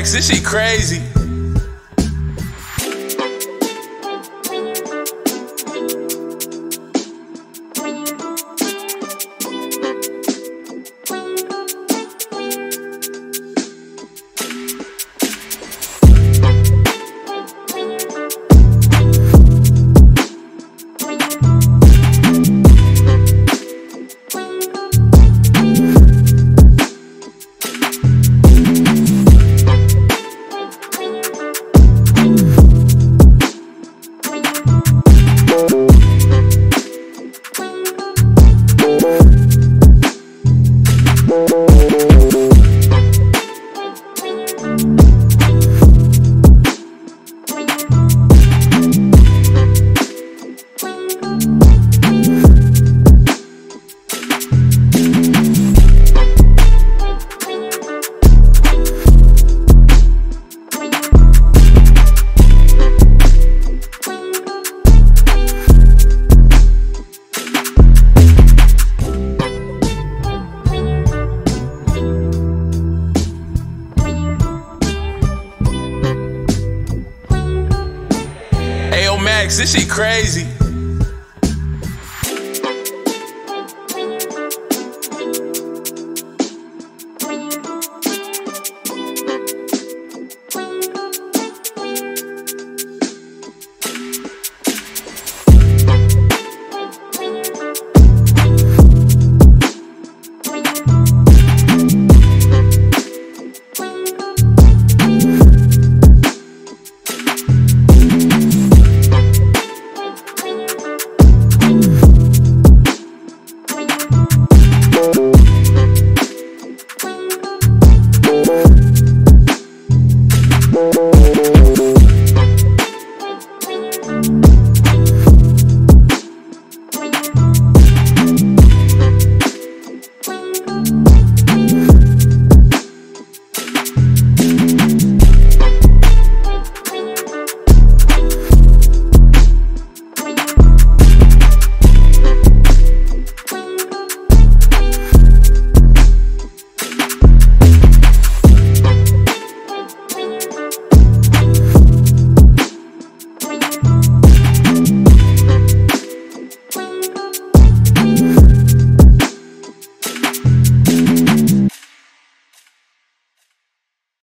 This shit crazy. Max, this shit crazy.